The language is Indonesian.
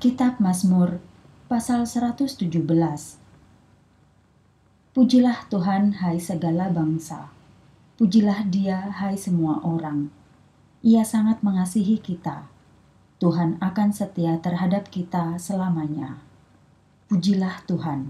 Kitab Mazmur pasal 117 Pujilah Tuhan hai segala bangsa. Pujilah dia hai semua orang. Ia sangat mengasihi kita. Tuhan akan setia terhadap kita selamanya. Pujilah Tuhan.